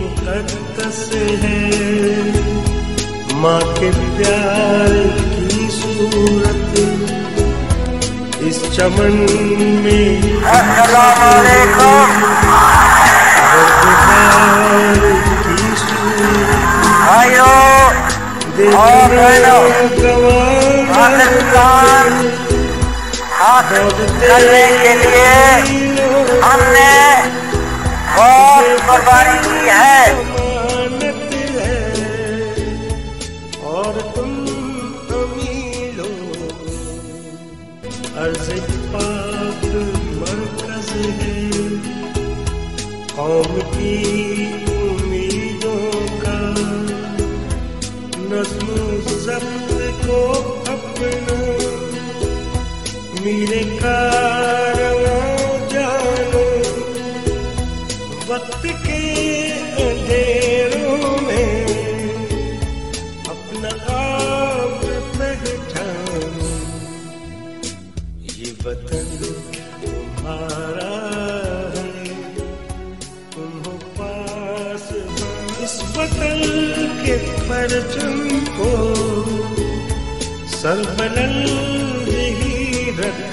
मुकद्दस है। माँ के प्यार की सूरत इस चमन में पाकिस्तान हासिल करने के लिए हमने कुर्बानी की है। और तुम अर्ज़ पाक मरकज है। कौम की उम्मीदों का नज्म जब्त को अपना। मेरे कारवां वक्त के अंधेरों में अपना आप पहचानो। ये वतन तुम्हारा है तुम पास इस वतन के परचम को सरबलंद ही रख